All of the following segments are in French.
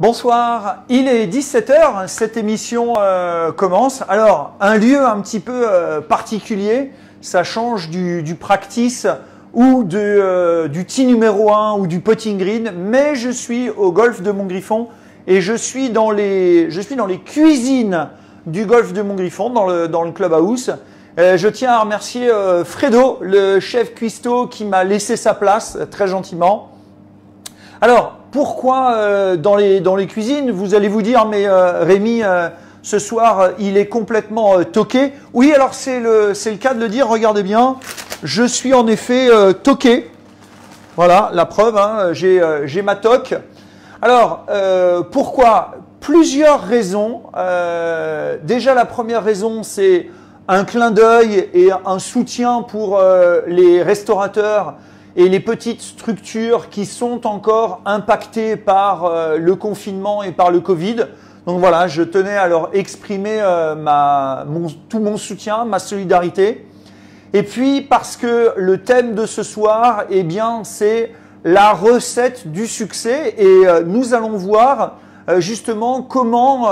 Bonsoir, il est 17h, cette émission euh, commence. Alors, un lieu un petit peu euh, particulier, ça change du, practice ou de, euh, du tee numéro 1 ou du potting green, mais je suis au golf de Montgriffon et je suis dans les, je suis dans les cuisines du golf de Montgriffon, dans le, dans le clubhouse. Je tiens à remercier Fredo, le chef cuistot, qui m'a laissé sa place très gentiment. Alors, pourquoi euh, dans, les, cuisines Vous allez vous dire, mais euh, Rémi, euh, ce soir, il est complètement toqué. Oui, alors c'est le, cas de le dire, regardez bien. Je suis en effet toqué. Voilà, la preuve, hein, j'ai, ma toque. Alors, pourquoi? Plusieurs raisons. Déjà, la première raison, c'est un clin d'œil et un soutien pour les restaurateurs et les petites structures qui sont encore impactées par euh, le confinement et par le Covid. Donc voilà, je tenais à leur exprimer euh, tout mon soutien, ma solidarité. Et puis parce que le thème de ce soir, eh bien, c'est la recette du succès et euh, nous allons voir justement comment,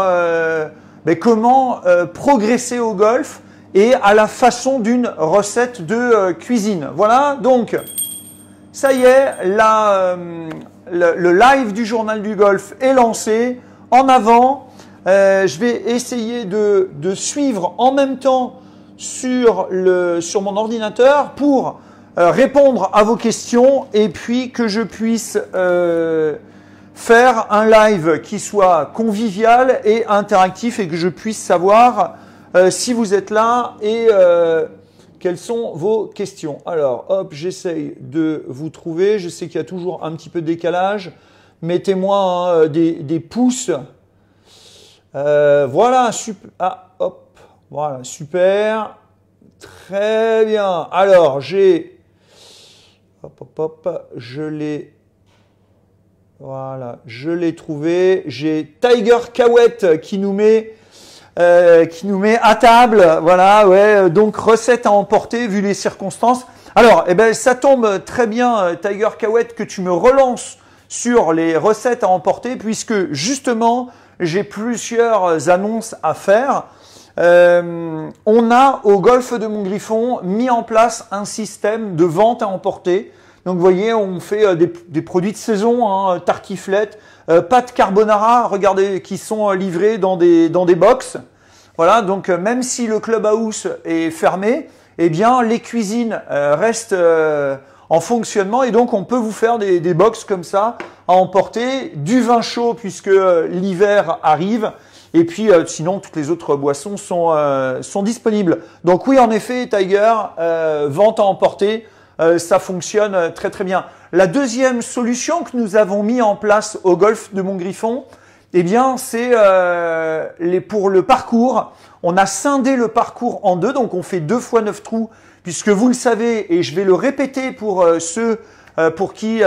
ben, comment progresser au golf et à la façon d'une recette de cuisine. Voilà, donc ça y est, la, euh, le, live du journal du golf est lancé. En avant, Euh, je vais essayer de, suivre en même temps sur, le, sur mon ordinateur pour euh, répondre à vos questions et puis que je puisse faire un live qui soit convivial et interactif et que je puisse savoir si vous êtes là et quelles sont vos questions? Alors, hop, j'essaye de vous trouver. Je sais qu'il y a toujours un petit peu de décalage. Mettez-moi hein, des, pouces. Euh, voilà, super. Ah, hop, super. Très bien. Alors, j'ai. Hop, hop, hop. Je l'ai. Voilà, je l'ai trouvé. J'ai Tiger Cowett qui nous met. Euh, qui nous met à table, voilà, ouais, donc recette à emporter vu les circonstances. Alors, eh ben, ça tombe très bien, euh, Tiger Cowett, que tu me relances sur les recettes à emporter, puisque justement, j'ai plusieurs annonces à faire. Euh, on a au golfe de Montgriffon mis en place un système de vente à emporter. Donc vous voyez, on fait euh, des, produits de saison, hein, tartiflettes, euh, pâtes carbonara, regardez, qui sont euh, livrés dans des, dans des box. Voilà, donc euh, même si le clubhouse est fermé, eh bien les cuisines euh, restent euh, en fonctionnement et donc on peut vous faire des, des box comme ça à emporter, du vin chaud puisque euh, l'hiver arrive et puis euh, sinon toutes les autres boissons sont, euh, sont disponibles. Donc oui en effet Tiger, euh, vente à emporter, euh, ça fonctionne euh, très très bien. La deuxième solution que nous avons mis en place au golf de Montgriffon, eh bien, c'est euh, pour le parcours. On a scindé le parcours en deux, donc on fait deux fois neuf trous, puisque vous le savez, et je vais le répéter pour ceux pour qui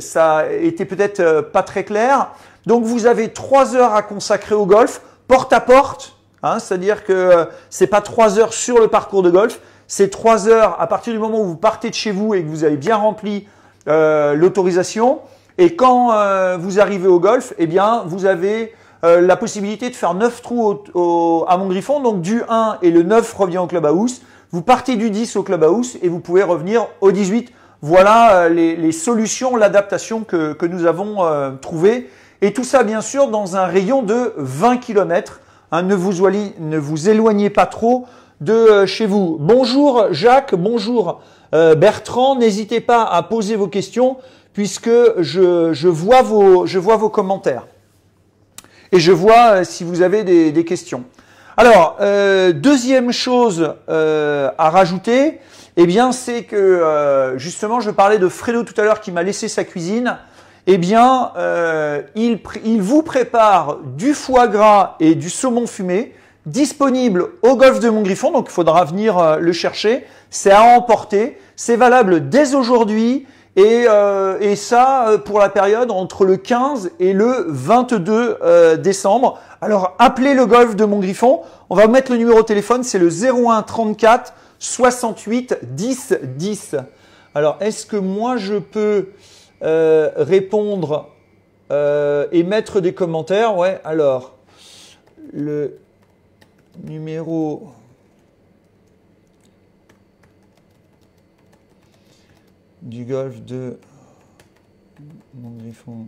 ça était peut-être pas très clair. Donc vous avez trois heures à consacrer au golf, porte à porte, hein, c'est-à-dire que c'est pas trois heures sur le parcours de golf, c'est trois heures à partir du moment où vous partez de chez vous et que vous avez bien rempli euh, l'autorisation. Et quand euh, vous arrivez au golf, eh bien, vous avez euh, la possibilité de faire 9 trous au, au- à Montgriffon. Donc du 1 et le 9 revient au clubhouse. Vous partez du 10 au clubhouse et vous pouvez revenir au 18. Voilà les, solutions, l'adaptation que, que nous avons euh, trouvées. Et tout ça, bien sûr, dans un rayon de 20 km. oili- ne vous éloignez pas trop de euh, chez vous. Bonjour Jacques, bonjour euh, Bertrand. N'hésitez pas à poser vos questions puisque je, vois, vos, commentaires. Et je vois euh, si vous avez des, questions. Alors, deuxième chose à rajouter, eh bien, c'est que justement, je parlais de Fredo tout à l'heure qui m'a laissé sa cuisine. Eh bien, il vous prépare du foie gras et du saumon fumé disponible au golfe de Montgriffon, donc il faudra venir euh, le chercher. C'est à emporter, c'est valable dès aujourd'hui et, euh, ça euh, pour la période entre le 15 et le 22 euh, décembre. Alors appelez le golfe de Montgriffon, on va mettre le numéro de téléphone, c'est le 01 34 68 10 10. Alors est-ce que moi je peux répondre et mettre des commentaires? Ouais, alors, le numéro du golf de mon griffon.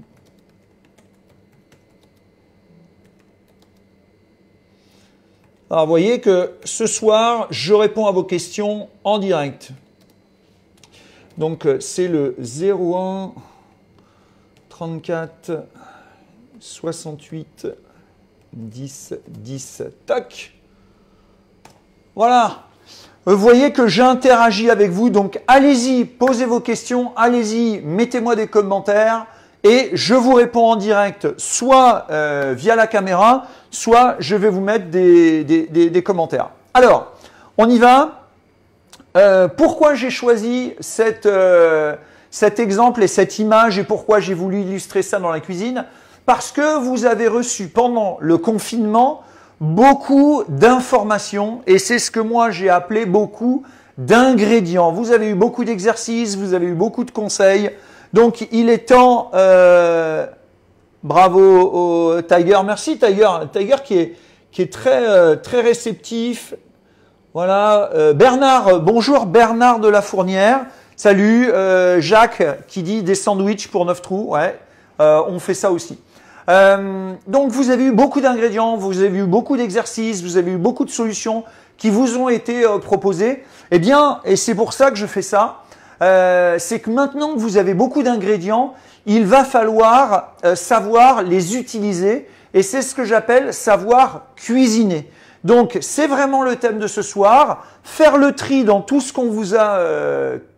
Alors, vous voyez que ce soir, je réponds à vos questions en direct. Donc, c'est le 01 34 68 10 10. Tac. Voilà. Vous voyez que j'interagis avec vous, donc allez-y, posez vos questions, allez-y, mettez-moi des commentaires et je vous réponds en direct, soit euh, via la caméra, soit je vais vous mettre des, commentaires. Alors, on y va. Euh, pourquoi j'ai choisi euh, cet exemple et cette image et pourquoi j'ai voulu illustrer ça dans la cuisine? Parce que vous avez reçu pendant le confinement beaucoup d'informations et c'est ce que moi j'ai appelé beaucoup d'ingrédients. Vous avez eu beaucoup d'exercices, vous avez eu beaucoup de conseils. Donc il est temps, euh, bravo au Tiger, merci Tiger, Tiger qui est, qui est très, euh, très réceptif. Voilà, euh, Bernard, bonjour Bernard de la Fournière. Salut, Jacques qui dit des sandwichs pour neuf trous. Ouais, on fait ça aussi. Euh, donc vous avez eu beaucoup d'ingrédients, vous avez eu beaucoup d'exercices, vous avez eu beaucoup de solutions qui vous ont été euh, proposées. Eh bien, et c'est pour ça que je fais ça, euh, c'est que maintenant que vous avez beaucoup d'ingrédients, il va falloir savoir les utiliser et c'est ce que j'appelle savoir cuisiner. Donc c'est vraiment le thème de ce soir, faire le tri dans tout ce qu'on vous a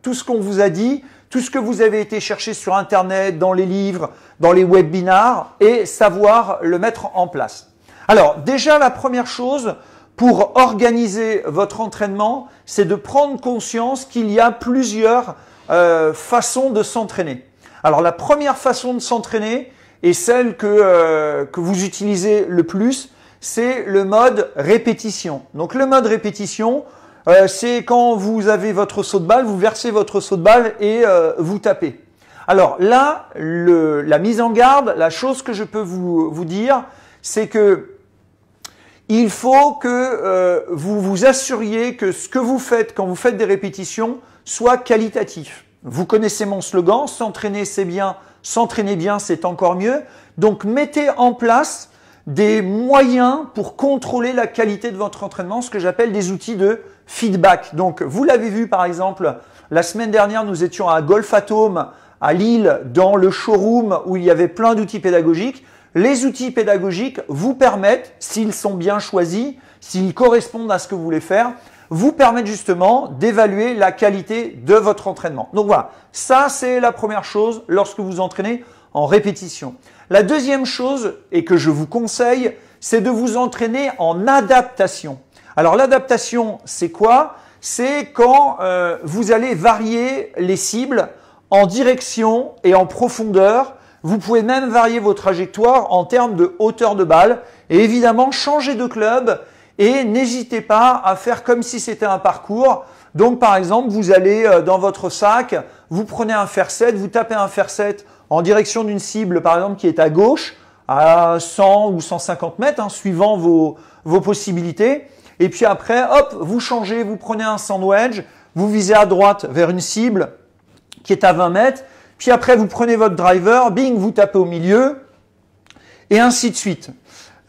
tout ce qu'on vous a dit, tout ce que vous avez été chercher sur Internet, dans les livres, dans les webinars, et savoir le mettre en place. Alors déjà, la première chose pour organiser votre entraînement, c'est de prendre conscience qu'il y a plusieurs euh, façons de s'entraîner. Alors la première façon de s'entraîner, et celle que, euh, que vous utilisez le plus, c'est le mode répétition. Donc le mode répétition, euh, c'est quand vous avez votre saut de balle, vous versez votre saut de balle et euh, vous tapez. Alors là, la mise en garde, la chose que je peux vous, dire, c'est que il faut que euh, vous vous assuriez que ce que vous faites quand vous faites des répétitions soit qualitatif. Vous connaissez mon slogan, s'entraîner c'est bien, s'entraîner bien c'est encore mieux. Donc mettez en place des moyens pour contrôler la qualité de votre entraînement, ce que j'appelle des outils de feedback. Donc, vous l'avez vu par exemple, la semaine dernière, nous étions à Golf Atome à Lille dans le showroom où il y avait plein d'outils pédagogiques. Les outils pédagogiques vous permettent, s'ils sont bien choisis, s'ils correspondent à ce que vous voulez faire, vous permettent justement d'évaluer la qualité de votre entraînement. Donc voilà, ça c'est la première chose lorsque vous entraînez en répétition. La deuxième chose, et que je vous conseille, c'est de vous entraîner en adaptation. Alors l'adaptation, c'est quoi? C'est quand euh, vous allez varier les cibles en direction et en profondeur. Vous pouvez même varier vos trajectoires en termes de hauteur de balle et évidemment changer de club et n'hésitez pas à faire comme si c'était un parcours. Donc par exemple, vous allez euh, dans votre sac, vous prenez un fer 7, vous tapez un fer 7 en direction d'une cible par exemple qui est à gauche à 100 ou 150 mètres, hein, suivant vos, vos possibilités. Et puis après, hop, vous changez, vous prenez un sandwich, vous visez à droite vers une cible qui est à 20 mètres. Puis après, vous prenez votre driver, bing, vous tapez au milieu, et ainsi de suite.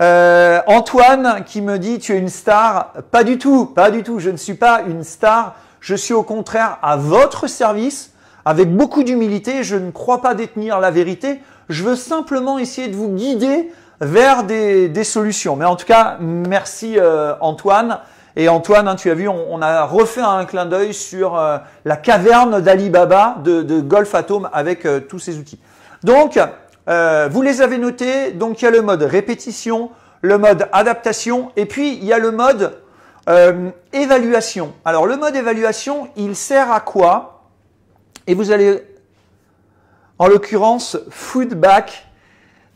Euh, Antoine qui me dit tu es une star, pas du tout, pas du tout, je ne suis pas une star, je suis au contraire à votre service, avec beaucoup d'humilité, je ne crois pas détenir la vérité, je veux simplement essayer de vous guider vers des, solutions. Mais en tout cas, merci euh, Antoine. Et Antoine, hein, tu as vu, on, a refait un clin d'œil sur euh, la caverne d'Alibaba de, de Golf Atom avec euh, tous ces outils. Donc, vous les avez notés. Donc, il y a le mode répétition, le mode adaptation, et puis il y a le mode évaluation. Alors, le mode évaluation, il sert à quoi? Et vous allez, en l'occurrence, feedback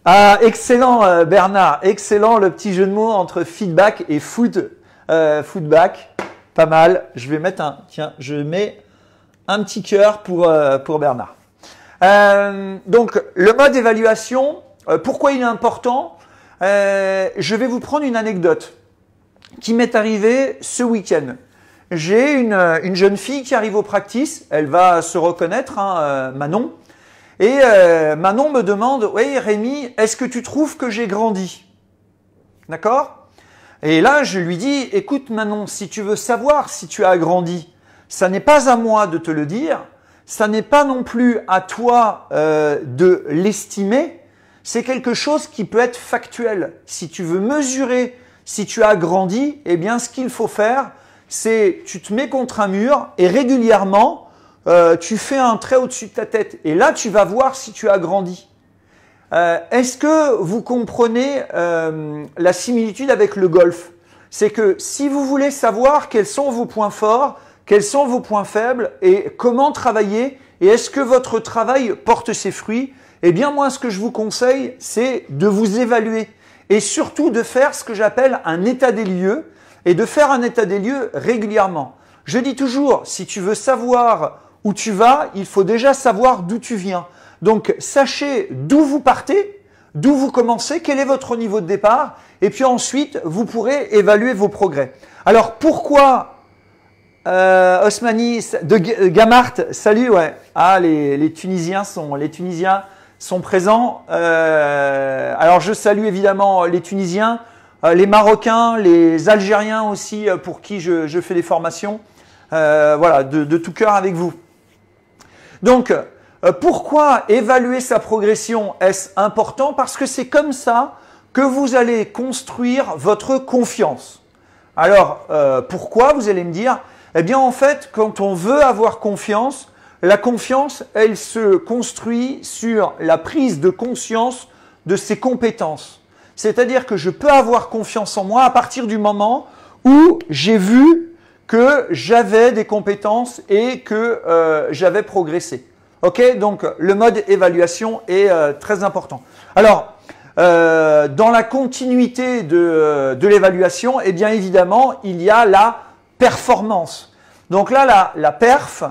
ah, excellent euh, Bernard, excellent le petit jeu de mots entre feedback et food, euh, foodback. Pas mal. Je vais mettre un, tiens, je mets un petit cœur pour, euh, pour Bernard. donc le mode évaluation, Euh, pourquoi il est important? Euh, Je vais vous prendre une anecdote qui m'est arrivée ce week-end. J'ai une, une, jeune fille qui arrive au practice, elle va se reconnaître, hein, euh, Manon. Et Manon me demande, oui Rémi, est-ce que tu trouves que j'ai grandi? D'accord? Et là, je lui dis, écoute Manon, si tu veux savoir si tu as grandi, ça n'est pas à moi de te le dire, ça n'est pas non plus à toi euh, de l'estimer, c'est quelque chose qui peut être factuel. Si tu veux mesurer si tu as grandi, eh bien ce qu'il faut faire, c'est tu te mets contre un mur et régulièrement euh, tu fais un trait au-dessus de ta tête et là tu vas voir si tu as grandi. Euh, est-ce que vous comprenez la similitude avec le golf? C'est que si vous voulez savoir quels sont vos points forts, quels sont vos points faibles et comment travailler et est-ce que votre travail porte ses fruits Eh bien moi ce que je vous conseille c'est de vous évaluer et surtout de faire ce que j'appelle un état des lieux et de faire un état des lieux régulièrement. Je dis toujours, si tu veux savoir où tu vas, il faut déjà savoir d'où tu viens. Donc sachez d'où vous partez, d'où vous commencez, quel est votre niveau de départ, et puis ensuite vous pourrez évaluer vos progrès. Alors pourquoi euh, Osmani de euh, Gamart, salut, ouais. Ah, les, Tunisiens sont, les Tunisiens sont présents. Euh, alors, je salue évidemment les Tunisiens, les Marocains, les Algériens aussi, pour qui je, fais des formations. voilà, de, de, tout cœur avec vous. Donc, pourquoi évaluer sa progression? Est-ce important? Parce que c'est comme ça que vous allez construire votre confiance. Alors, pourquoi? Vous allez me dire, eh bien, en fait, quand on veut avoir confiance, la confiance, elle se construit sur la prise de conscience de ses compétences. C'est-à-dire que je peux avoir confiance en moi à partir du moment où j'ai vu que j'avais des compétences et que euh, j'avais progressé. Ok, donc le mode évaluation est euh, très important. Alors, euh, dans la continuité de, de l'évaluation, eh bien évidemment, il y a la performance. Donc là, la, la perf,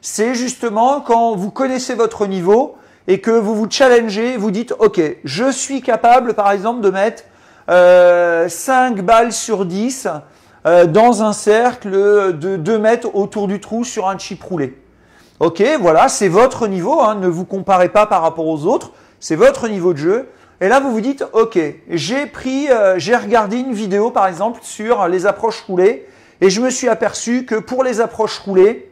c'est justement quand vous connaissez votre niveau et que vous vous challengez, vous dites, OK, je suis capable, par exemple, de mettre euh, 5 balles sur 10 euh, dans un cercle de 2 mètres autour du trou sur un chip roulé. OK, voilà, c'est votre niveau, hein, ne vous comparez pas par rapport aux autres, c'est votre niveau de jeu. Et là, vous vous dites, OK, j'ai pris, euh, j'ai regardé une vidéo, par exemple, sur les approches roulées et je me suis aperçu que pour les approches roulées,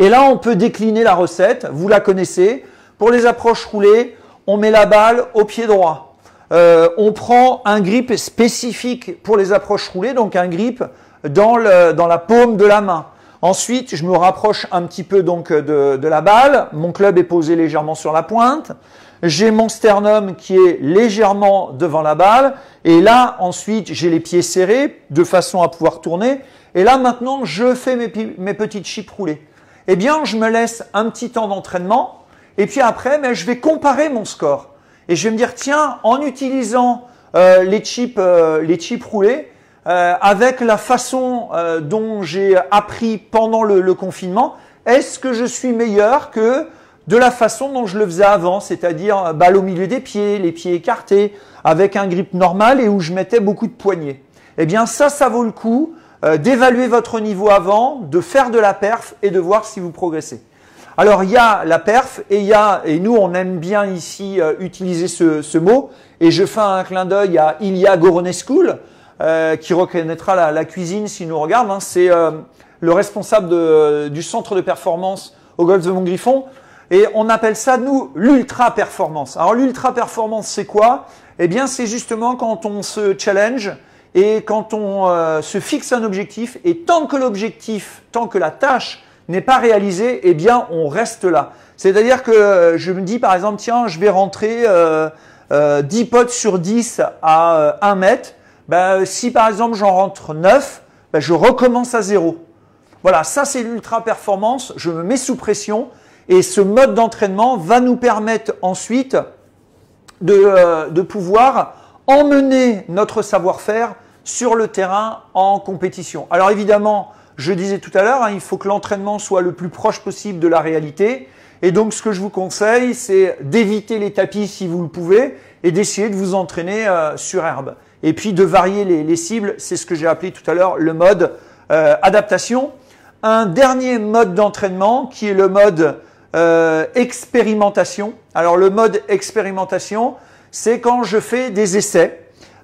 et là on peut décliner la recette, vous la connaissez. Pour les approches roulées, on met la balle au pied droit. Euh, on prend un grip spécifique pour les approches roulées, donc un grip dans, le, dans la paume de la main. Ensuite, je me rapproche un petit peu donc de, de la balle. Mon club est posé légèrement sur la pointe. J'ai mon sternum qui est légèrement devant la balle. Et là, ensuite, j'ai les pieds serrés de façon à pouvoir tourner. Et là, maintenant, je fais mes, mes petites chips roulées. Eh bien, je me laisse un petit temps d'entraînement. Et puis après, mais je vais comparer mon score. Et je vais me dire, tiens, en utilisant euh, les, chips, euh, les chips roulés, euh, avec la façon euh, dont j'ai appris pendant le, le confinement, est-ce que je suis meilleur que de la façon dont je le faisais avant, c'est-à-dire balle au milieu des pieds, les pieds écartés, avec un grip normal et où je mettais beaucoup de poignets. Eh bien ça, ça vaut le coup d'évaluer votre niveau avant, de faire de la perf et de voir si vous progressez. Alors il y a la perf et il y a, et nous on aime bien ici euh, utiliser ce, mot, et je fais un clin d'œil à Ilya Goronescu, euh, qui reconnaîtra la, cuisine s'il nous regarde, hein. c'est le responsable du centre de performance au golf de Montgriffon. Et on appelle ça, nous, l'ultra performance. Alors l'ultra performance, c'est quoi? Eh bien, c'est justement quand on se challenge et quand on euh, se fixe un objectif. Et tant que l'objectif, tant que la tâche n'est pas réalisée, eh bien, on reste là. C'est-à-dire que euh, je me dis, par exemple, tiens, je vais rentrer euh, 10 potes sur 10 à 1 euh, mètre. Ben, si par exemple j'en rentre 9, ben, je recommence à zéro. Voilà, ça c'est l'ultra performance. Je me mets sous pression et ce mode d'entraînement va nous permettre ensuite de, euh, de pouvoir emmener notre savoir-faire sur le terrain en compétition. Alors évidemment, je disais tout à l'heure, hein, il faut que l'entraînement soit le plus proche possible de la réalité. Et donc ce que je vous conseille, c'est d'éviter les tapis si vous le pouvez et d'essayer de vous entraîner sur herbe. Et puis de varier les, cibles, c'est ce que j'ai appelé tout à l'heure le mode adaptation. Un dernier mode d'entraînement qui est le mode expérimentation. Alors le mode expérimentation, c'est quand je fais des essais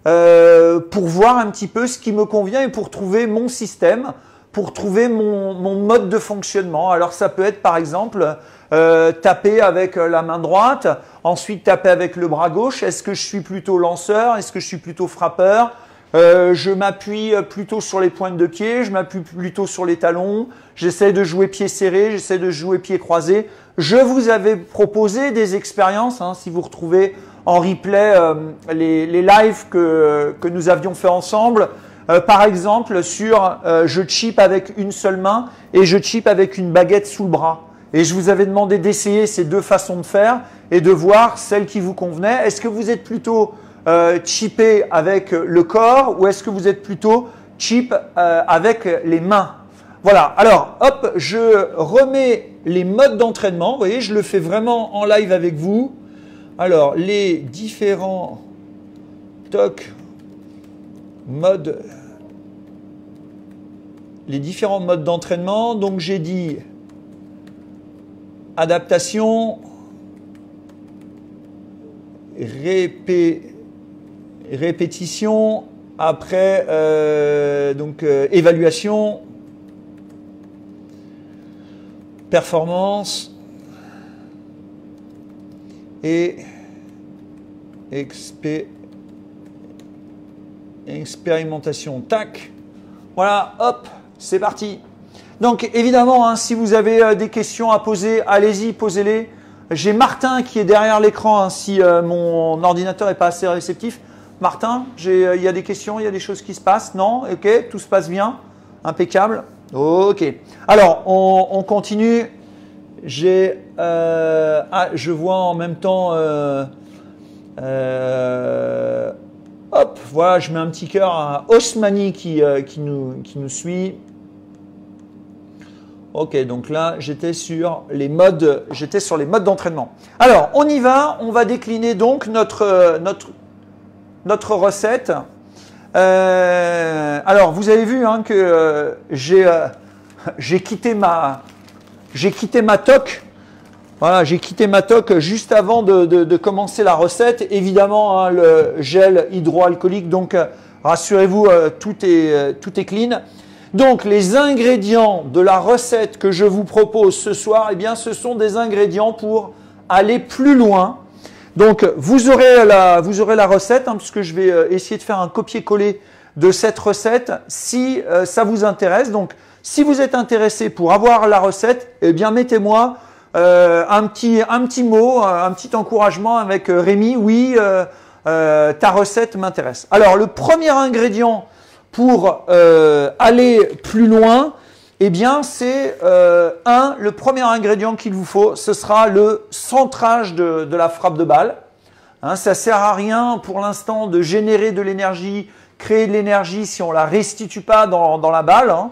euh, pour voir un petit peu ce qui me convient et pour trouver mon système, pour trouver mon, mode de fonctionnement. Alors ça peut être par exemple euh, taper avec la main droite, ensuite taper avec le bras gauche. Est-ce que je suis plutôt lanceur? Est-ce que je suis plutôt frappeur? Euh, je m'appuie plutôt sur les pointes de pied, je m'appuie plutôt sur les talons, j'essaie de jouer pied serré, j'essaie de jouer pied croisé. Je vous avais proposé des expériences, hein, si vous retrouvez en replay euh, les, les, lives que, que, nous avions fait ensemble. Euh, par exemple, sur euh, je chip avec une seule main et je chip avec une baguette sous le bras. Et je vous avais demandé d'essayer ces deux façons de faire et de voir celle qui vous convenait. Est-ce que vous êtes plutôt euh, chippé avec le corps ou est-ce que vous êtes plutôt chip avec les mains? Voilà. Alors, hop, je remets les modes d'entraînement. Vous voyez, je le fais vraiment en live avec vous. Alors, les différents tocs modes, les différents modes d'entraînement. Donc, j'ai dit adaptation, répétition, après euh, donc euh, évaluation, performance, et expérimentation. Tac. Voilà, hop, c'est parti. Donc évidemment, hein, si vous avez euh, des questions à poser, allez-y, posez-les. J'ai Martin qui est derrière l'écran hein, si euh, mon ordinateur n'est pas assez réceptif. Martin, euh, il y a des questions, il y a des choses qui se passent Non? Ok, tout se passe bien Impeccable Ok. Alors, on continue j'ai, ah, je vois en même temps, hop, voilà, je mets un petit cœur à Osmani qui, qui, nous, qui nous suit. Ok, donc là, j'étais sur les modes, j'étais sur les modes d'entraînement. Alors, on y va, on va décliner donc notre, notre, notre recette. alors, vous avez vu hein, que j'ai, j'ai quitté ma, j'ai quitté ma toque. Voilà, j'ai quitté ma toque juste avant de, commencer la recette. Évidemment, hein, le gel hydroalcoolique, donc euh, rassurez-vous, euh, tout, est, euh, tout est clean. Donc, les ingrédients de la recette que je vous propose ce soir, eh bien, ce sont des ingrédients pour aller plus loin. Donc, vous aurez la, vous aurez la recette, hein, puisque je vais essayer de faire un copier-coller de cette recette si ça vous intéresse. Donc, si vous êtes intéressé pour avoir la recette, eh bien mettez-moi euh, un, petit, mot, un petit encouragement avec euh, Rémi. Oui, euh, ta recette m'intéresse. Alors le premier ingrédient pour aller plus loin, eh bien c'est un, le premier ingrédient qu'il vous faut, ce sera le centrage de, la frappe de balle. Hein, ça sert à rien pour l'instant de générer de l'énergie, créer de l'énergie si on la restitue pas dans, dans la balle. Hein.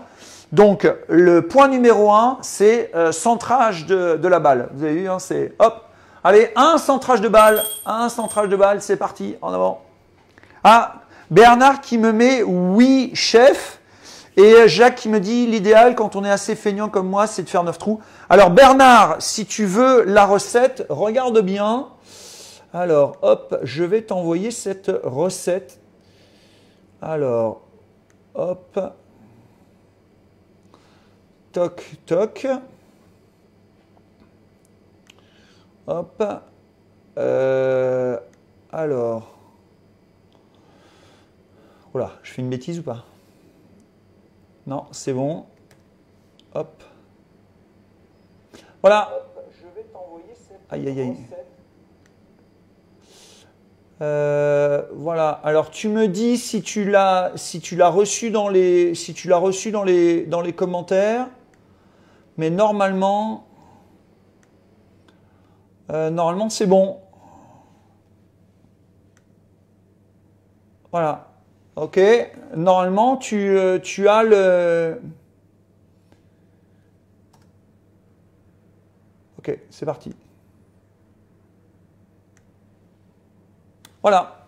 Donc, le point numéro un, c'est euh, centrage de, la balle. Vous avez vu, hein, c'est hop. Allez, un centrage de balle, un centrage de balle, c'est parti, en avant. Ah, Bernard qui me met oui, chef. Et Jacques qui me dit l'idéal quand on est assez feignant comme moi, c'est de faire 9 trous. Alors Bernard, si tu veux la recette, regarde bien. Alors, hop, je vais t'envoyer cette recette. Alors, hop. Toc, toc. Hop. Euh, alors. Voilà, je fais une bêtise ou pas? Non, c'est bon. Hop. Voilà. Je vais t'envoyer cette aïe, aïe, aïe. Euh, voilà. Alors tu me dis si tu l'as si tu l'as reçu dans les si tu l'as reçu dans les dans les commentaires. Mais normalement, euh, normalement c'est bon. Voilà. Ok. Normalement, tu, euh, tu as le... Ok, c'est parti. Voilà.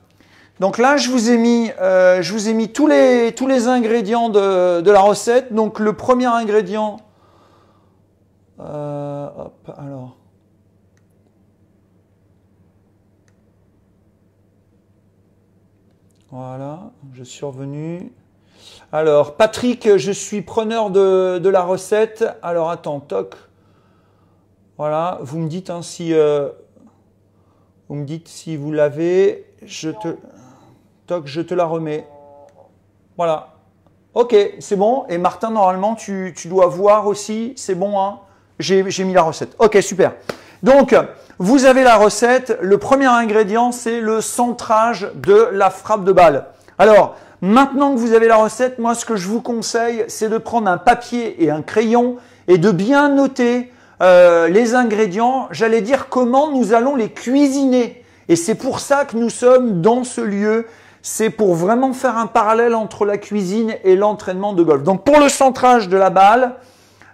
Donc là, je vous ai mis, euh, je vous ai mis tous, les, tous les ingrédients de, de la recette. Donc le premier ingrédient, euh, hop, alors. Voilà, je suis revenu. Alors, Patrick, je suis preneur de, la recette. Alors, attends, toc. Voilà, vous me dites hein, si euh, vous me dites si vous l'avez. Je te toc, je te la remets. Voilà. Ok, c'est bon. Et Martin, normalement, tu dois voir aussi. C'est bon, hein? J'ai mis la recette. Ok, super. Donc, vous avez la recette. Le premier ingrédient, c'est le centrage de la frappe de balle. Alors, maintenant que vous avez la recette, moi, ce que je vous conseille, c'est de prendre un papier et un crayon et de bien noter euh, les ingrédients, j'allais dire comment nous allons les cuisiner. Et c'est pour ça que nous sommes dans ce lieu. C'est pour vraiment faire un parallèle entre la cuisine et l'entraînement de golf. Donc pour le centrage de la balle,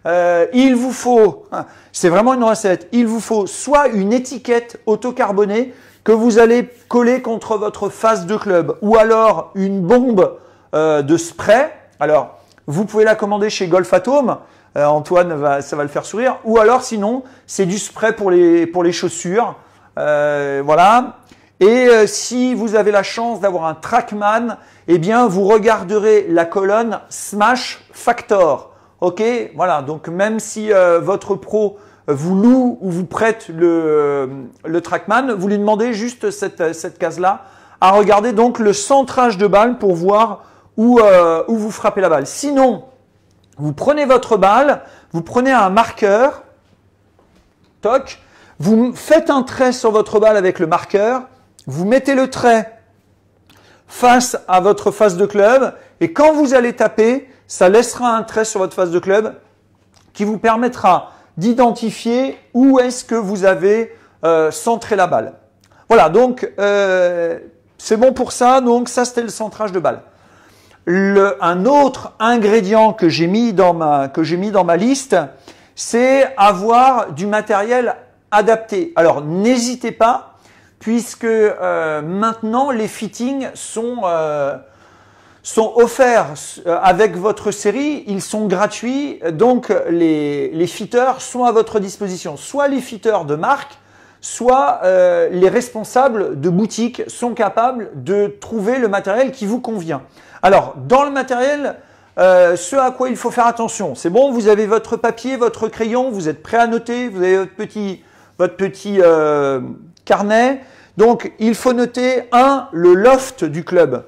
euh, il vous faut, hein, c'est vraiment une recette, il vous faut soit une étiquette autocarbonée que vous allez coller contre votre face de club, ou alors une bombe euh, de spray. Alors, vous pouvez la commander chez Golf Atom. Euh, Antoine, va, ça va le faire sourire. Ou alors, sinon, c'est du spray pour les, pour les chaussures. Voilà. Et si vous avez la chance d'avoir un Trackman, eh bien, vous regarderez la colonne Smash Factor. OK Voilà. Donc, même si votre pro vous loue ou vous prête le, le Trackman, vous lui demandez juste cette, cette case-là à regarder donc le centrage de balle pour voir où, où vous frappez la balle. Sinon, vous prenez votre balle, vous prenez un marqueur, toc, vous faites un trait sur votre balle avec le marqueur, vous mettez le trait face à votre face de club, et quand vous allez taper, ça laissera un trait sur votre face de club qui vous permettra d'identifier où est-ce que vous avez euh, centré la balle. Voilà, donc euh, c'est bon pour ça, donc ça c'était le centrage de balle un autre ingrédient que j'ai mis dans ma, liste, c'est avoir du matériel adapté. Alors n'hésitez pas, puisque euh, maintenant les fittings sont sont offerts euh, avec votre série, ils sont gratuits, donc les, les fitters sont à votre disposition. Soit les fitters de marque, soit les responsables de boutique sont capables de trouver le matériel qui vous convient. Alors, dans le matériel, euh, ce à quoi il faut faire attention, c'est bon, vous avez votre papier, votre crayon, vous êtes prêt à noter, vous avez votre petit, votre petit euh, carnet. Donc, il faut noter, un, le loft du club.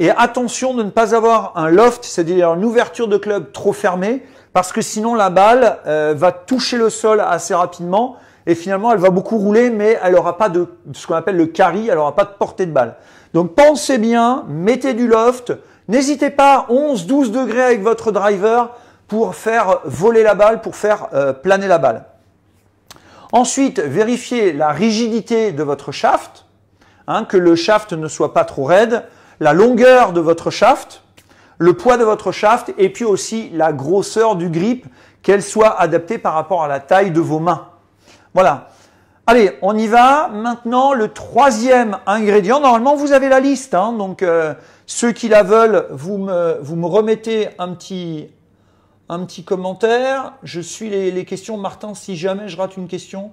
Et attention de ne pas avoir un loft, c'est-à-dire une ouverture de club trop fermée, parce que sinon la balle euh, va toucher le sol assez rapidement et finalement elle va beaucoup rouler, mais elle n'aura pas de ce qu'on appelle le carry, elle n'aura pas de portée de balle. Donc pensez bien, mettez du loft, n'hésitez pas 11-12 degrés avec votre driver pour faire voler la balle, pour faire euh, planer la balle. Ensuite, vérifiez la rigidité de votre shaft, hein, que le shaft ne soit pas trop raide, la longueur de votre shaft, le poids de votre shaft et puis aussi la grosseur du grip, qu'elle soit adaptée par rapport à la taille de vos mains. Voilà. Allez, on y va. Maintenant, le troisième ingrédient. Normalement, vous avez la liste. Hein. donc, euh, ceux qui la veulent, vous me, remettez un petit, commentaire. Je suis les, les, questions. Martin, si jamais je rate une question,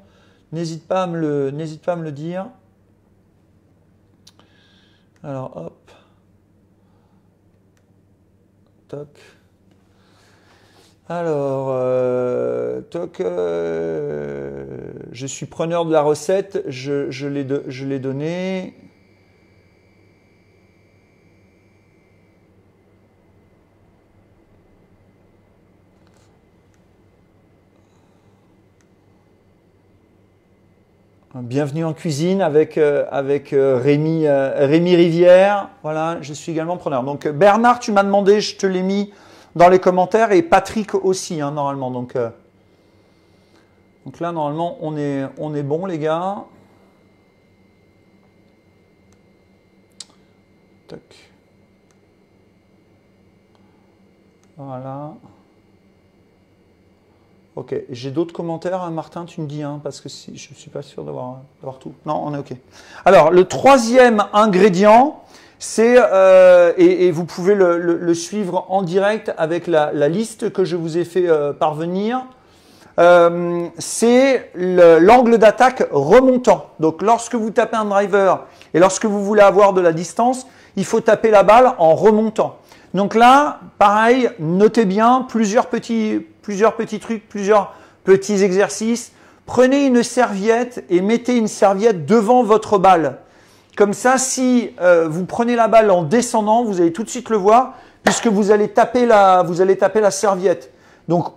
n'hésite pas, à me n'hésite pas à me le dire. Alors, hop. Alors, euh, toc, euh, je suis preneur de la recette, je, je l'ai donné. Bienvenue en cuisine avec, euh, avec Rémi, Rémi Rivière. Voilà, je suis également preneur. Donc Bernard, tu m'as demandé, je te l'ai mis dans les commentaires et Patrick aussi, hein, normalement. Donc, euh, donc là, normalement, on est, on est bon, les gars. Tac. Voilà. Ok, j'ai d'autres commentaires, hein, Martin, tu me dis, hein, parce que si, je ne suis pas sûr d'avoir tout. Non, on est ok. Alors, le troisième ingrédient, c'est, euh, et, vous pouvez le, suivre en direct avec la, liste que je vous ai fait euh, parvenir, euh, c'est l'angle d'attaque remontant. Donc, lorsque vous tapez un driver et lorsque vous voulez avoir de la distance, il faut taper la balle en remontant. Donc là, pareil, notez bien plusieurs petits plusieurs petits trucs, plusieurs petits exercices. Prenez une serviette et mettez une serviette devant votre balle. Comme ça, si euh, vous prenez la balle en descendant, vous allez tout de suite le voir, puisque vous allez taper la, vous allez taper la serviette. Donc,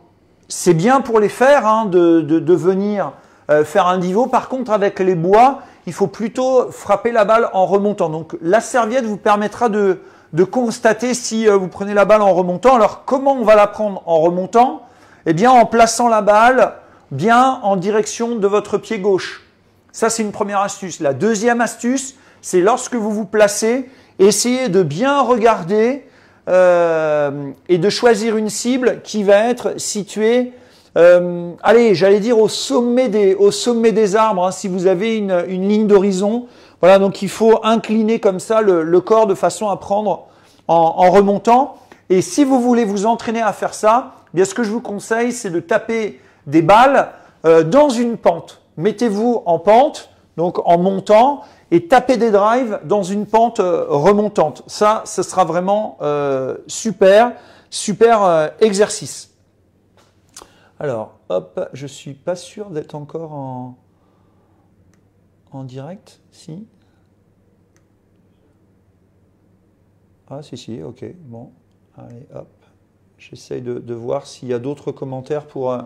c'est bien pour les faire hein, de, de, venir euh, faire un niveau. Par contre, avec les bois, il faut plutôt frapper la balle en remontant. Donc, la serviette vous permettra de, de constater si euh, vous prenez la balle en remontant. Alors, comment on va la prendre en remontant? Eh bien, en plaçant la balle bien en direction de votre pied gauche. Ça, c'est une première astuce. La deuxième astuce, c'est lorsque vous vous placez, essayez de bien regarder euh, et de choisir une cible qui va être située, euh, allez, j'allais dire au sommet des, arbres, hein, si vous avez une, ligne d'horizon. Voilà, donc il faut incliner comme ça le, corps de façon à prendre en remontant. Et si vous voulez vous entraîner à faire ça, bien ce que je vous conseille, c'est de taper des balles euh, dans une pente. Mettez-vous en pente, donc en montant, et tapez des drives dans une pente euh, remontante. Ça, ce sera vraiment euh, super, super exercice. Alors, hop, je suis pas sûr d'être encore en, en direct, si. Ah, si, si, ok, bon. Allez, hop. J'essaie de, voir s'il y a d'autres commentaires pour, euh,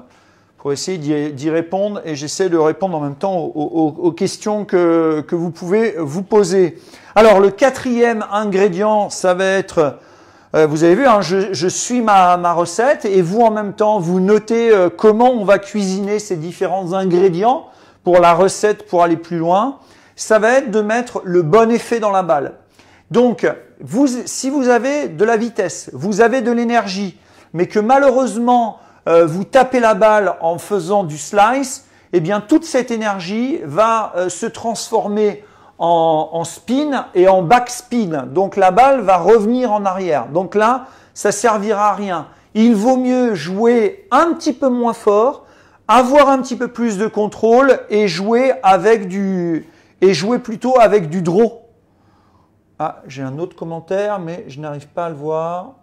pour essayer d'y répondre et j'essaie de répondre en même temps aux, questions que, que, vous pouvez vous poser. Alors, le quatrième ingrédient, ça va être, euh, vous avez vu, hein, je, je, suis ma, ma, recette et vous en même temps, vous notez euh, comment on va cuisiner ces différents ingrédients pour la recette pour aller plus loin. Ça va être de mettre le bon effet dans la balle. Donc, si vous avez de la vitesse, vous avez de l'énergie, mais que malheureusement euh, vous tapez la balle en faisant du slice, eh bien toute cette énergie va euh, se transformer en, en, spin et en backspin. Donc la balle va revenir en arrière. Donc là, ça servira à rien. Il vaut mieux jouer un petit peu moins fort, avoir un petit peu plus de contrôle et jouer avec du et jouer plutôt avec du draw. Ah, j'ai un autre commentaire, mais je n'arrive pas à le voir.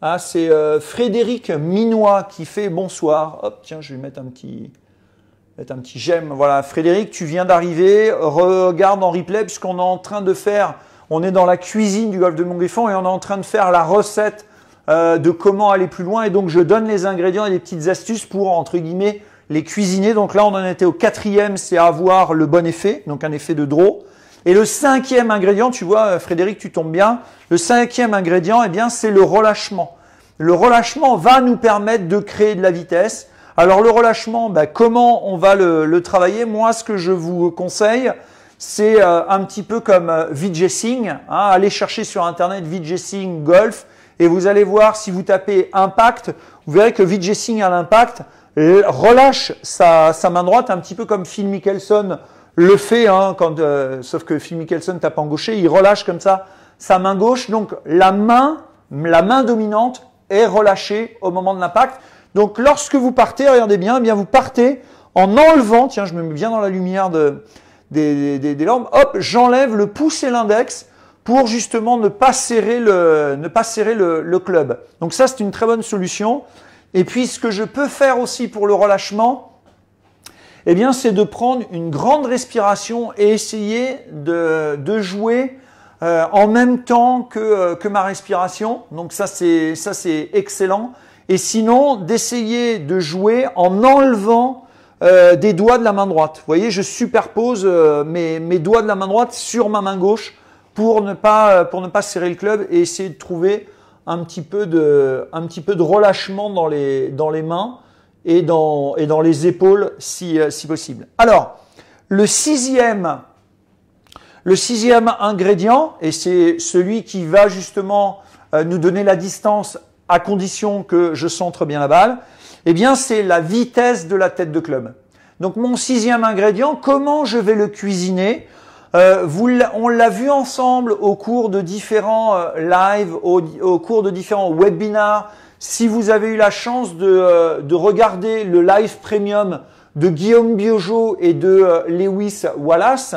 Ah, c'est euh, Frédéric Minois qui fait bonsoir. Hop, tiens, je vais mettre un petit, mettre un petit j'aime. Voilà, Frédéric, tu viens d'arriver. Regarde en replay puisqu'on est en train de faire, on est dans la cuisine du golfe de Montgriffon et on est en train de faire la recette euh, de comment aller plus loin. Et donc, je donne les ingrédients et les petites astuces pour, entre guillemets, les cuisiner. Donc là, on en était au quatrième, c'est avoir le bon effet, donc un effet de draw. Et le cinquième ingrédient, tu vois, euh, Frédéric, tu tombes bien. Le cinquième ingrédient, eh bien, c'est le relâchement. Le relâchement va nous permettre de créer de la vitesse. Alors le relâchement, ben, comment on va le, travailler? Moi, ce que je vous conseille, c'est euh, un petit peu comme euh, VJ Hein, allez chercher sur Internet VJ Golf et vous allez voir si vous tapez impact, vous verrez que VJ à l'impact, relâche sa, main droite, un petit peu comme Phil Mickelson le fait, hein, quand, euh, sauf que Phil Mickelson tape en gaucher, il relâche comme ça sa main gauche. Donc la main, dominante est relâchée au moment de l'impact. Donc lorsque vous partez, regardez bien, eh bien vous partez en enlevant, tiens, je me mets bien dans la lumière de, des, des, lampes, hop, j'enlève le pouce et l'index pour justement ne pas serrer le, ne pas serrer le club. Donc ça, c'est une très bonne solution. Et puis ce que je peux faire aussi pour le relâchement, eh bien, c'est de prendre une grande respiration et essayer de, jouer euh, en même temps que, euh, ma respiration. Donc ça, c'est excellent. Et sinon, d'essayer de jouer en enlevant euh, des doigts de la main droite. Vous voyez, je superpose mes, mes doigts de la main droite sur ma main gauche pour ne pas pour ne pas serrer le club et essayer de trouver un petit peu de, relâchement dans les, dans les mains et dans, et dans les épaules si, euh, si possible. Alors, le sixième, le sixième ingrédient, et c'est celui qui va justement euh, nous donner la distance à condition que je centre bien la balle, eh bien c'est la vitesse de la tête de club. Donc mon sixième ingrédient, comment je vais le cuisiner euh, on l'a vu ensemble au cours de différents euh, lives, au, cours de différents webinars. Si vous avez eu la chance de, euh, de regarder le live premium de Guillaume Biojo et de Lewis Wallace,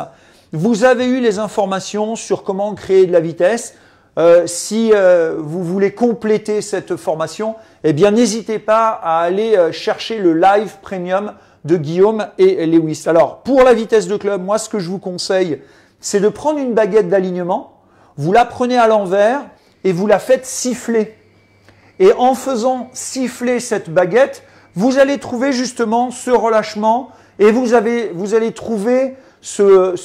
vous avez eu les informations sur comment créer de la vitesse. si vous voulez compléter cette formation, eh bien n'hésitez pas à aller chercher le live premium de Guillaume et Lewis. Alors, pour la vitesse de club, moi, ce que je vous conseille, c'est de prendre une baguette d'alignement, vous la prenez à l'envers et vous la faites siffler. Et en faisant siffler cette baguette, vous allez trouver justement ce relâchement et vous, avez, vous allez trouver ce,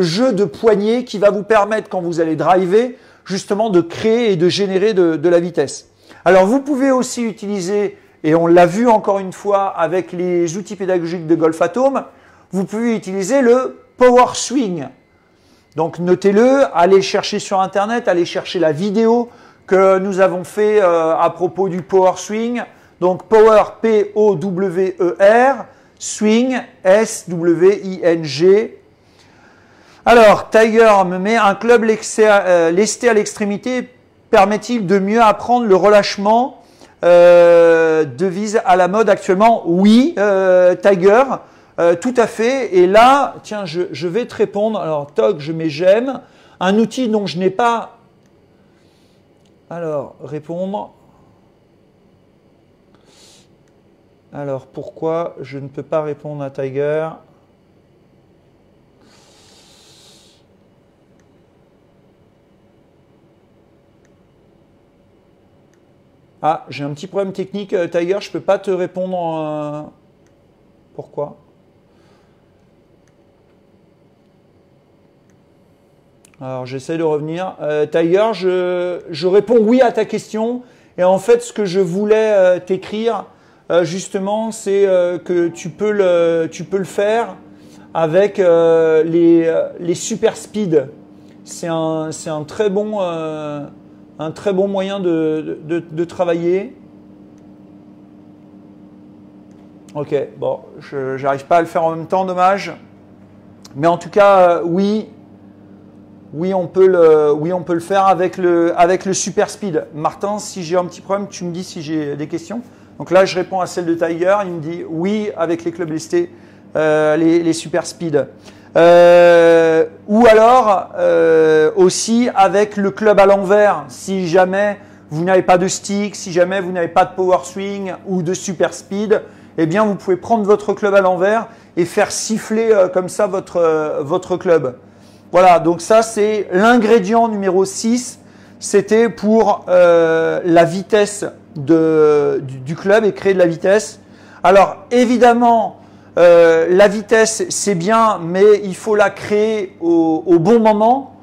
jeu de poignée qui va vous permettre, quand vous allez driver, justement de créer et de générer de la vitesse. Alors, vous pouvez aussi utiliser et on l'a vu encore une fois avec les outils pédagogiques de Golf Atom, vous pouvez utiliser le Power Swing. Donc notez-le, allez chercher sur Internet, allez chercher la vidéo que nous avons fait euh, à propos du Power Swing. Donc Power P-O-W-E-R, Swing S-W-I-N-G. Alors, Tiger me met un club euh, lesté à l'extrémité permet-il de mieux apprendre le relâchement euh, devise à la mode actuellement Oui, euh, Tiger, euh, tout à fait. Et là, tiens, je, je, vais te répondre. Alors, toc, je mets j'aime. Un outil dont je n'ai pas. Alors, répondre. Alors, pourquoi je ne peux pas répondre à Tiger? Ah, j'ai un petit problème technique, euh, Tiger, je ne peux pas te répondre. Euh, pourquoi? Alors, j'essaie de revenir. Euh, Tiger, je, réponds oui à ta question. Et en fait, ce que je voulais t'écrire, justement, c'est que tu peux, le, faire avec les, super speed. C'est un, très bon un très bon moyen de, travailler. Ok, bon, je n'arrive pas à le faire en même temps, dommage. Mais en tout cas, euh, oui, oui, on peut le, oui, on peut le faire avec le, avec le super speed. Martin, si j'ai un petit problème, tu me dis si j'ai des questions. Donc là, je réponds à celle de Tiger. Il me dit oui avec les clubs listés, euh, les super speed. Euh, ou alors euh, aussi avec le club à l'envers, si jamais vous n'avez pas de stick, si jamais vous n'avez pas de power swing ou de super speed, eh bien vous pouvez prendre votre club à l'envers et faire siffler euh, comme ça votre, votre club. Voilà, donc ça c'est l'ingrédient numéro 6, c'était pour la vitesse du club et créer de la vitesse. Alors évidemment, euh, la vitesse, c'est bien, mais il faut la créer au, bon moment.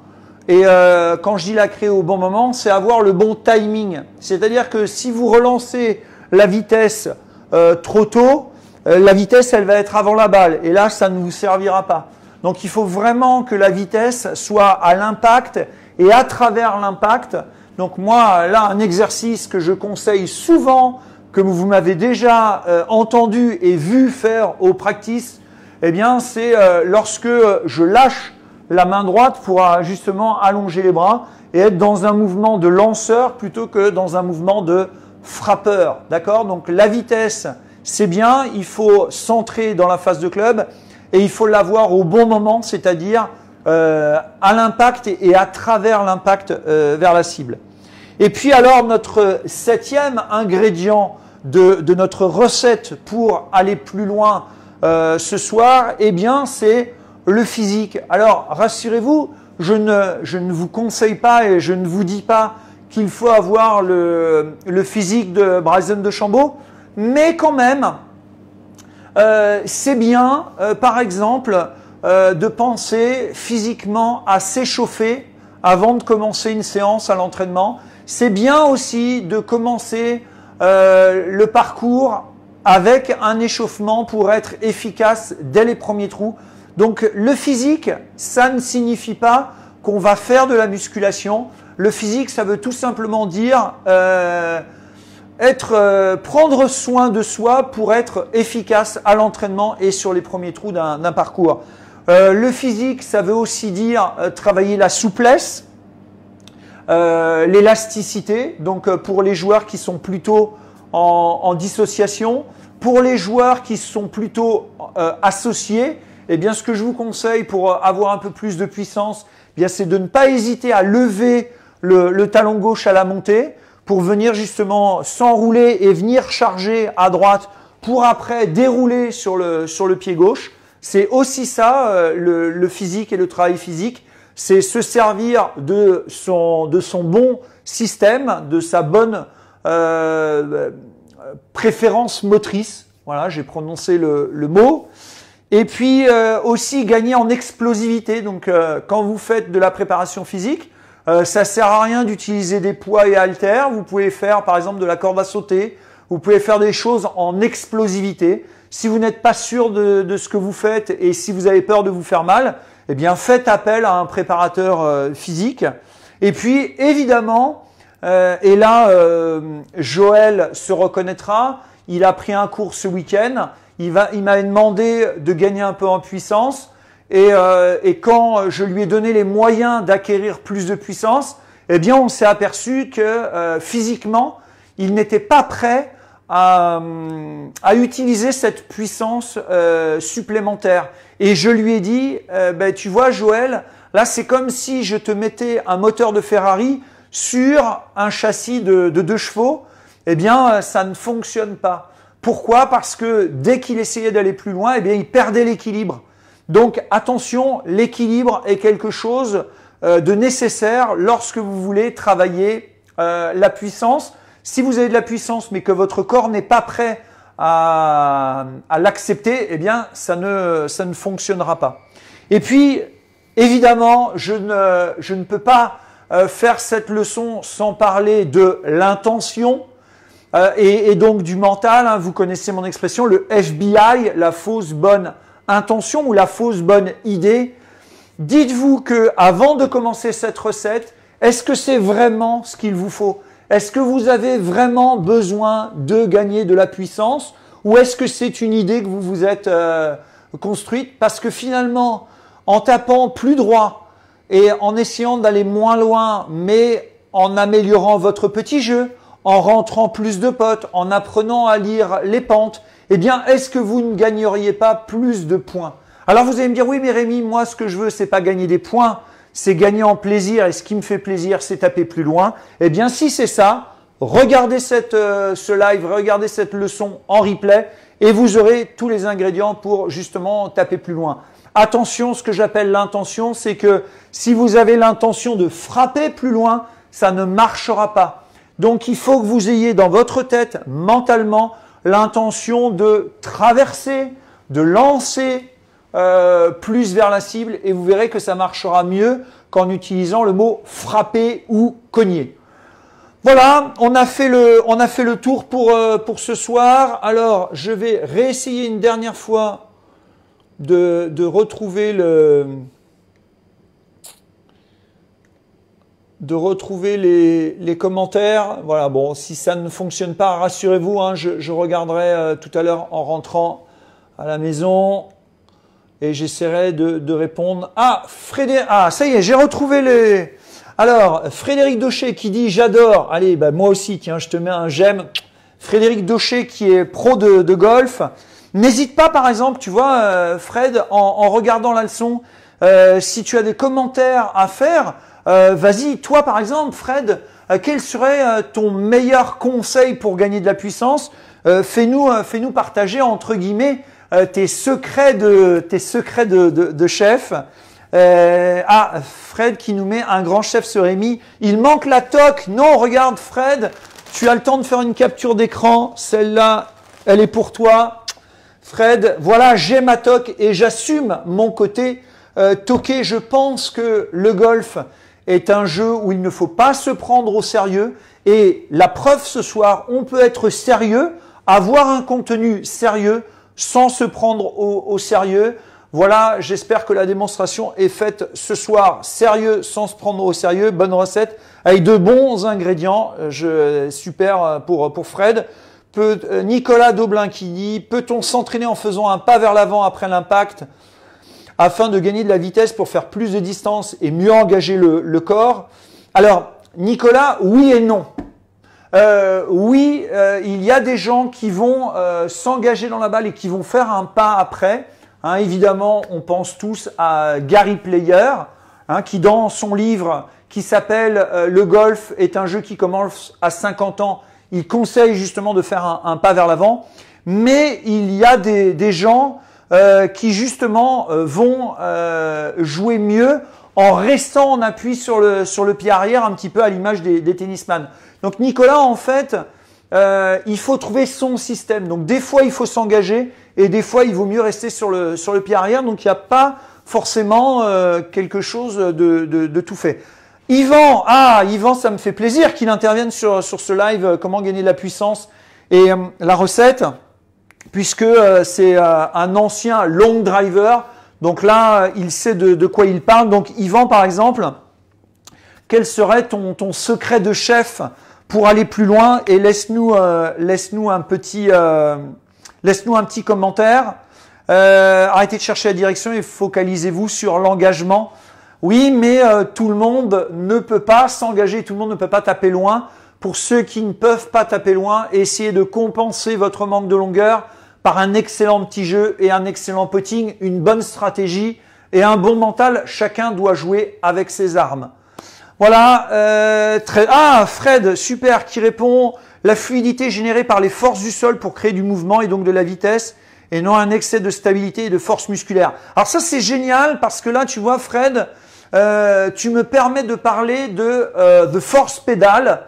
Et euh, quand je dis la créer au bon moment, c'est avoir le bon timing. C'est-à-dire que si vous relancez la vitesse euh, trop tôt, la vitesse, elle va être avant la balle. Et là, ça ne vous servira pas. Donc il faut vraiment que la vitesse soit à l'impact et à travers l'impact. Donc moi, là, un exercice que je conseille souvent que vous m'avez déjà euh, entendu et vu faire au practice, eh bien, c'est euh, lorsque je lâche la main droite pour euh, justement allonger les bras et être dans un mouvement de lanceur plutôt que dans un mouvement de frappeur. D'accord? Donc la vitesse, c'est bien, il faut centrer dans la phase de club et il faut l'avoir au bon moment, c'est-à-dire à l'impact et, à travers l'impact vers la cible. Et puis alors notre septième ingrédient de, notre recette pour aller plus loin euh, ce soir, eh bien, c'est le physique. Alors, rassurez-vous, je ne, vous conseille pas et je ne vous dis pas qu'il faut avoir le, le physique de Bryson de Chambaud, mais quand même, euh, c'est bien, euh, par exemple, de penser physiquement à s'échauffer avant de commencer une séance à l'entraînement. C'est bien aussi de commencer euh, le parcours avec un échauffement pour être efficace dès les premiers trous. Donc le physique, ça ne signifie pas qu'on va faire de la musculation. Le physique, ça veut tout simplement dire euh, être, euh, prendre soin de soi pour être efficace à l'entraînement et sur les premiers trous d'un parcours. Le physique, ça veut aussi dire travailler la souplesse, l'élasticité. Donc pour les joueurs qui sont plutôt en, dissociation, pour les joueurs qui sont plutôt associés, eh bien ce que je vous conseille pour avoir un peu plus de puissance, eh bien c'est de ne pas hésiter à lever le, talon gauche à la montée pour venir justement s'enrouler et venir charger à droite pour après dérouler sur le, sur le pied gauche. C'est aussi ça, euh, le, physique et le travail physique. C'est se servir de son, bon système, de sa bonne euh, préférence motrice. Voilà, j'ai prononcé le, mot. Et puis euh, aussi gagner en explosivité. Donc quand vous faites de la préparation physique, euh, ça sert à rien d'utiliser des poids et haltères. Vous pouvez faire par exemple de la corde à sauter. Vous pouvez faire des choses en explosivité. Si vous n'êtes pas sûr de, ce que vous faites et si vous avez peur de vous faire mal, eh bien faites appel à un préparateur euh, physique. Et puis évidemment, euh, et là Joël se reconnaîtra, il a pris un cours ce week-end. Il, m'a demandé de gagner un peu en puissance. Euh, et, quand je lui ai donné les moyens d'acquérir plus de puissance, eh bien, on s'est aperçu que euh, physiquement, il n'était pas prêt à, utiliser cette puissance euh, supplémentaire. Et je lui ai dit, ben, tu vois, Joël, là, c'est comme si je te mettais un moteur de Ferrari sur un châssis de, de deux chevaux. Eh bien, ça ne fonctionne pas. Pourquoi? Parce que dès qu'il essayait d'aller plus loin, eh bien, il perdait l'équilibre. Donc attention, l'équilibre est quelque chose euh, de nécessaire lorsque vous voulez travailler euh, la puissance. Si vous avez de la puissance mais que votre corps n'est pas prêt à, l'accepter, eh bien ça ne, ça ne fonctionnera pas. Et puis, évidemment, je ne, peux pas euh, faire cette leçon sans parler de l'intention. et, donc du mental, hein. vous connaissez mon expression, le FBI, la fausse bonne intention ou la fausse bonne idée, dites-vous que avant de commencer cette recette, est-ce que c'est vraiment ce qu'il vous faut? Est-ce que vous avez vraiment besoin de gagner de la puissance ou est-ce que c'est une idée que vous vous êtes euh, construite Parce que finalement, en tapant plus droit et en essayant d'aller moins loin, mais en améliorant votre petit jeu, en rentrant plus de potes, en apprenant à lire les pentes, eh bien, est-ce que vous ne gagneriez pas plus de points? Alors vous allez me dire, oui, mais Rémi, moi, ce que je veux, c'est pas gagner des points, c'est gagner en plaisir, et ce qui me fait plaisir, c'est taper plus loin. Eh bien, si c'est ça, regardez cette, euh, ce live, regardez cette leçon en replay, et vous aurez tous les ingrédients pour justement taper plus loin. Attention, ce que j'appelle l'intention, c'est que si vous avez l'intention de frapper plus loin, ça ne marchera pas. Donc il faut que vous ayez dans votre tête mentalement l'intention de traverser, de lancer euh, plus vers la cible et vous verrez que ça marchera mieux qu'en utilisant le mot frapper ou cogner. Voilà, on a fait le, tour pour, euh, pour ce soir. Alors, je vais réessayer une dernière fois de retrouver les, commentaires. Voilà, bon, si ça ne fonctionne pas, rassurez-vous, hein, je, regarderai euh, tout à l'heure en rentrant à la maison j'essaierai de, répondre. Ah, Frédéric, ah, ça y est, j'ai retrouvé les. Alors, Frédéric Daucher qui dit j'adore. Allez, bah, moi aussi, tiens, je te mets un j'aime. Frédéric Daucher qui est pro de, golf. N'hésite pas, par exemple, tu vois, euh, Fred, en, regardant la leçon, euh, si tu as des commentaires à faire, euh, vas-y, toi par exemple, Fred, quel serait ton meilleur conseil pour gagner de la puissance? Fais-nous partager entre guillemets tes secrets de tes secrets de, chef. ah, Fred qui nous met un grand chef se Rémi. Il manque la toque. Non, regarde Fred, tu as le temps de faire une capture d'écran. Celle-là, elle est pour toi. Fred, voilà, j'ai ma toque et j'assume mon côté euh, toqué. Je pense que le golf, est un jeu où il ne faut pas se prendre au sérieux. Et la preuve ce soir, on peut être sérieux, avoir un contenu sérieux sans se prendre au, sérieux. Voilà, j'espère que la démonstration est faite ce soir. Sérieux, sans se prendre au sérieux, bonne recette, avec de bons ingrédients. Je, super pour, pour Fred. Peut, Nicolas Daublin qui dit, peut-on s'entraîner en faisant un pas vers l'avant après l'impact afin de gagner de la vitesse pour faire plus de distance et mieux engager le, le corps? Alors, Nicolas, oui et non. Euh, oui, euh, il y a des gens qui vont euh, s'engager dans la balle et qui vont faire un pas après. Hein, évidemment, on pense tous à Gary Player, hein, qui dans son livre qui s'appelle Le golf est un jeu qui commence à 50 ans, il conseille justement de faire un, pas vers l'avant. Mais il y a des, gens qui justement vont jouer mieux en restant en appui sur le, pied arrière, un petit peu à l'image des, des. Donc Nicolas, en fait, euh, il faut trouver son système. Donc des fois, il faut s'engager et des fois, il vaut mieux rester sur le, pied arrière. Donc il n'y a pas forcément euh, quelque chose de, tout fait. Yvan, ah, Yvan, ça me fait plaisir qu'il intervienne sur, ce live, euh, comment gagner de la puissance et la recette, puisque c'est un ancien long driver donc là, il sait de, quoi il parle. Donc Yvan, par exemple, quel serait ton secret de chef pour aller plus loin Et laisse-nous euh, laisse-nous un petit euh, laisse-nous un petit commentaire. Euh, arrêtez de chercher la direction et focalisez-vous sur l'engagement. Oui, mais tout le monde ne peut pas s'engager, tout le monde ne peut pas taper loin. Pour ceux qui ne peuvent pas taper loin, essayez de compenser votre manque de longueur par un excellent petit jeu et un excellent putting, une bonne stratégie et un bon mental. Chacun doit jouer avec ses armes. Voilà. Euh. Ah, Fred, super, qui répond la fluidité générée par les forces du sol pour créer du mouvement et donc de la vitesse et non un excès de stabilité et de force musculaire. Alors ça c'est génial parce que là tu vois Fred, euh, tu me permets de parler de, euh, de force pédale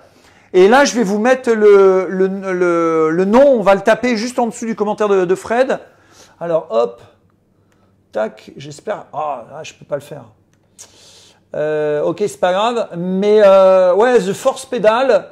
et là, je vais vous mettre le, nom, on va le taper juste en dessous du commentaire de, Fred. Alors, hop, tac, j'espère. Ah, oh, je peux pas le faire. Euh, ok, c'est pas grave. Mais euh, ouais, The Force Pedal,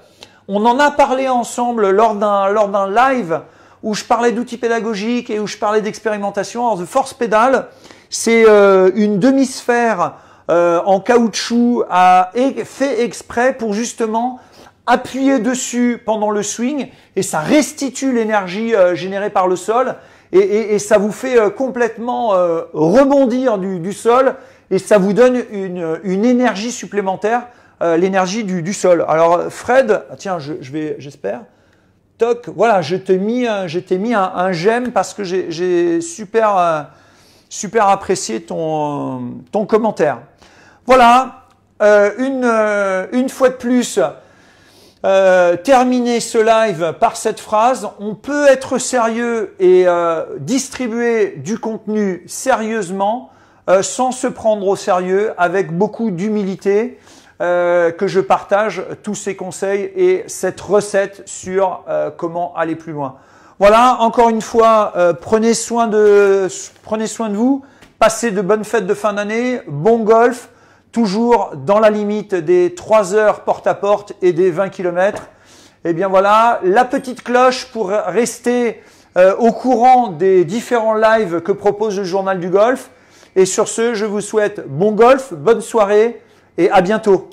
on en a parlé ensemble lors d'un lors d'un live où je parlais d'outils pédagogiques et où je parlais d'expérimentation. Alors, The Force Pedal, c'est euh, une demi-sphère euh, en caoutchouc à, fait exprès pour justement appuyer dessus pendant le swing et ça restitue l'énergie euh, générée par le sol et, et, et ça vous fait complètement rebondir du, du, sol et ça vous donne une, énergie supplémentaire, l'énergie du, sol. Alors Fred, ah, tiens, je, vais, j'espère. Toc, voilà, je t'ai mis, mis un, j'aime parce que j'ai super, super apprécié ton, ton commentaire. Voilà, une, fois de plus. Euh, terminer ce live par cette phrase. On peut être sérieux et euh, distribuer du contenu sérieusement euh, sans se prendre au sérieux, avec beaucoup d'humilité, euh, que je partage tous ces conseils et cette recette sur euh, comment aller plus loin. Voilà, encore une fois, prenez soin de prenez soin de vous, passez de bonnes fêtes de fin d'année, bon golf toujours dans la limite des 3 heures porte à porte et des 20 km. Et bien voilà, la petite cloche pour rester au courant des différents lives que propose le journal du golf. Et sur ce, je vous souhaite bon golf, bonne soirée et à bientôt.